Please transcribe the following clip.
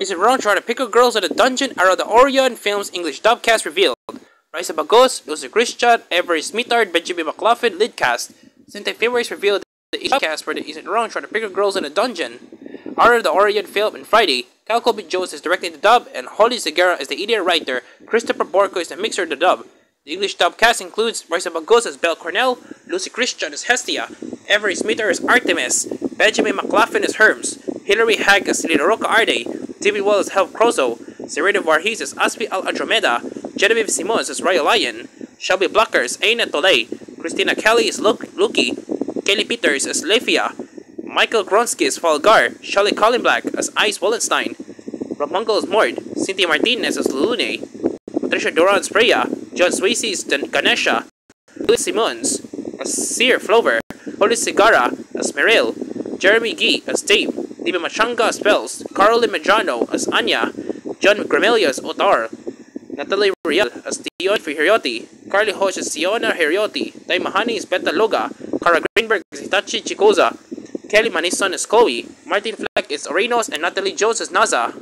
Is it wrong to try to pick up girls at a dungeon? Are the Orion Films English dub cast revealed? Bryson Baugus, Luci Christian, Avery Smithhart, Benjamin McLaughlin, lead cast. Sentai Filmworks revealed the English cast for the Is It Wrong trying to pick up girls in a dungeon? Of the Orion Film and Friday. Kyle Colby Jones is directing the dub, and Holly Segarra is the ADR writer. Christopher Borco is the mixer of the dub. The English dub cast includes Bryson Baugus as Bell Cranel, Luci Christian as Hestia, Avery Smithhart as Artemis, Benjamin McLaughlin as Hermes, Hilary Haag as Roca Arde, David Wald as Welf Crozzo, Serena Varghese as Asfi Al Andromeda, Genevieve Simmons as Royal Lion, Shelby Blockers Aina Tole, Christina Kelly as Loki, Kelly Peters as Lefiya, Michael Gronsky as Falgar, Shelley Calene-Black as Ais Wallenstein, Mungle as Mord, Cynthia Martinez as Lune, Patricia Duran as Freya, John Swasey as Ganesha, Louis Simons as Syr Flover, Holly Segarra as Merrill, Jeremy Gee as Dave, Diva Machanga as Spells, Carolyn Medrano as Anya, John Gramelia as Otar, Natalie Riel as Dion Hiriotti, Carly Hosh as Siona Hiriotti, Dai Mahani as Bete Loga, Cara Greenberg as Hitachi Chigusa, Kelly Manison as Chloe, Martin Fleck as Orenos, and Natalie Jones as Naza.